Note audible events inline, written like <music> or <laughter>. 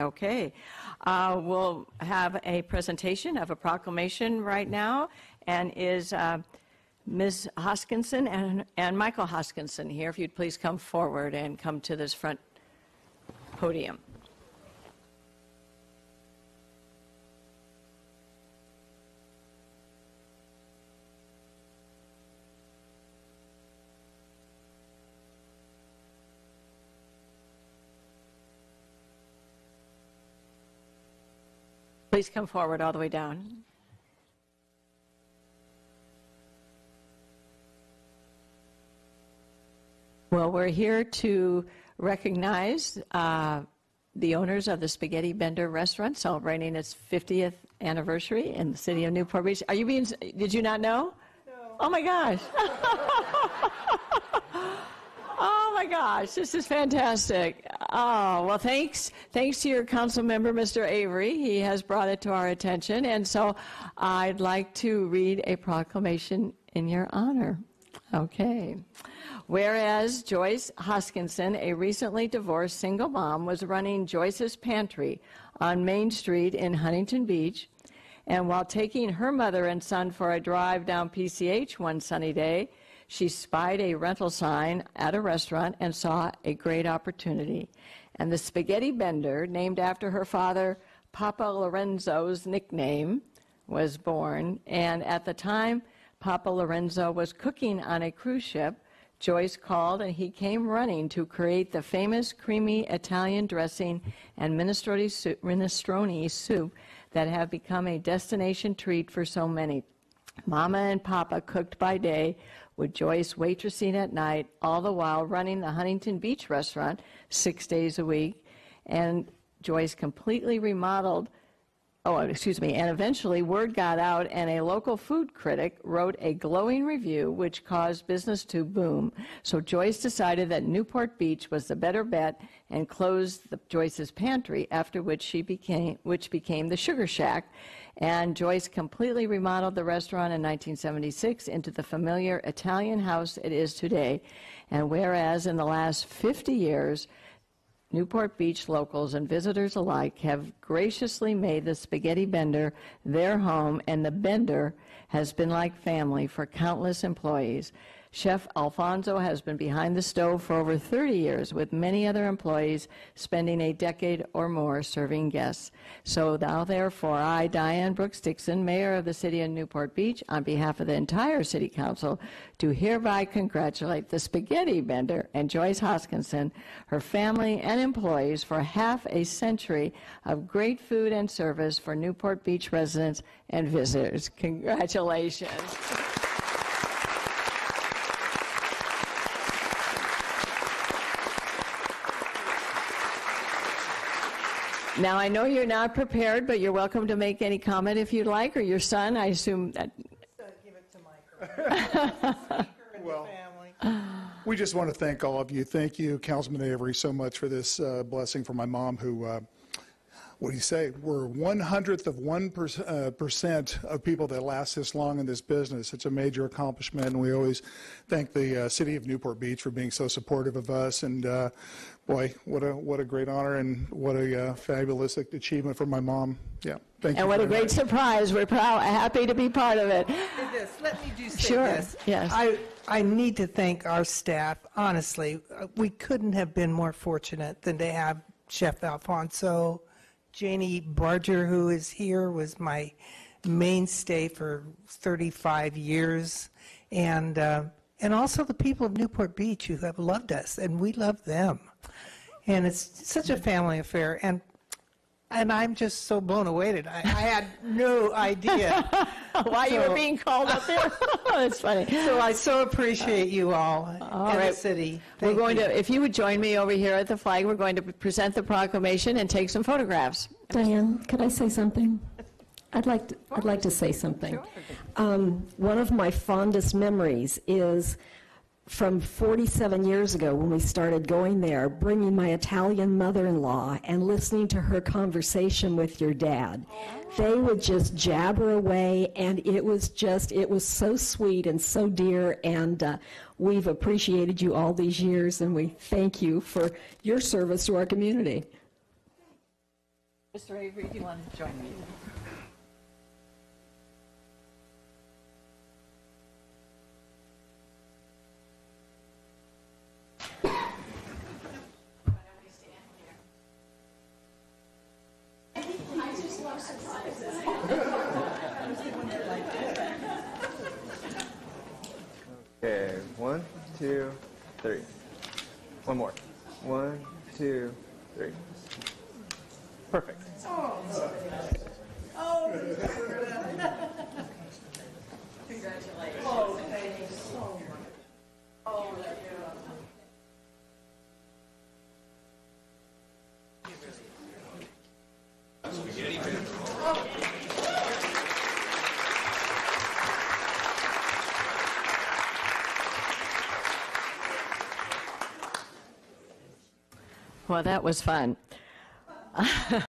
Okay. Uh, We'll have a presentation of a proclamation right now, and is uh, Ms. Hoskinson and and Michael Hoskinson here, if you'd please come forward and come to this front podium. Please come forward all the way down. Well, we're here to recognize uh, the owners of the Spaghetti Bender restaurant celebrating its 50th anniversary in the city of Newport Beach. Are you being, did you not know? No. Oh my gosh. <laughs> oh my gosh, this is fantastic. Oh, well, thanks. Thanks to your council member, Mr. Avery. He has brought it to our attention. And so I'd like to read a proclamation in your honor. Okay. Whereas Joyce Hoskinson, a recently divorced single mom, was running Joyce's Pantry on Main Street in Huntington Beach, and while taking her mother and son for a drive down PCH one sunny day, she spied a rental sign at a restaurant and saw a great opportunity. And the spaghetti bender, named after her father, Papa Lorenzo's nickname, was born. And at the time, Papa Lorenzo was cooking on a cruise ship Joyce called and he came running to create the famous creamy Italian dressing and minestrone soup, that have become a destination treat for so many. Mama and Papa cooked by day, with Joyce waitressing at night, all the while running the Huntington Beach restaurant six days a week. And Joyce completely remodeled oh, excuse me, and eventually word got out, and a local food critic wrote a glowing review, which caused business to boom. So Joyce decided that Newport Beach was the better bet and closed the, Joyce's pantry, after which she became, which became the Sugar Shack. And Joyce completely remodeled the restaurant in 1976 into the familiar Italian house it is today. And whereas in the last 50 years, Newport Beach locals and visitors alike have graciously made the Spaghetti Bender their home, and the Bender has been like family for countless employees. Chef Alfonso has been behind the stove for over 30 years, with many other employees spending a decade or more serving guests. So now, therefore, I, Diane Brooks Dixon, Mayor of the City of Newport Beach, on behalf of the entire City Council, do hereby congratulate the Spaghetti Bender and Joyce Hoskinson, her family, and employees for half a century of great food and service for Newport Beach residents and visitors. Congratulations. Now, I know you're not prepared, but you're welcome to make any comment if you'd like, or your son, I assume that. give it to Michael. Well, We just want to thank all of you. Thank you, Councilman Avery, so much for this uh, blessing for my mom, who, uh, what do you say, we're one hundredth of one uh, percent of people that last this long in this business. It's a major accomplishment, and we always thank the uh, city of Newport Beach for being so supportive of us. And uh, boy, what a what a great honor and what a uh, fabulous achievement for my mom. Yeah, thank you. And what a great much. surprise. We're proud, happy to be part of it. This, let me do say Sure, this. yes. I, I need to thank our staff, honestly. Uh, We couldn't have been more fortunate than to have Chef Alfonso. Janie Barger, who is here, was my mainstay for 35 years. And, uh, and also the people of Newport Beach who have loved us, and we love them. And it's such a family affair. And and I'm just so blown away that I, I had no idea <laughs> Why you were being called up there? <laughs> That's funny. So I so appreciate you all All and right. the city. We're going you. to, if you would join me over here at the flag, we're going to present the proclamation and take some photographs. Diane, could I say something? I'd like to, I'd like to say something. Um, one of my fondest memories is from 47 years ago when we started going there, bringing my Italian mother-in-law and listening to her conversation with your dad. They would just jabber away, and it was just, it was so sweet and so dear, and uh, we've appreciated you all these years, and we thank you for your service to our community. Mr. Avery, do you want to join me? Okay, one, two, three. One more. One, two, three. Perfect. Well, that was fun. <laughs>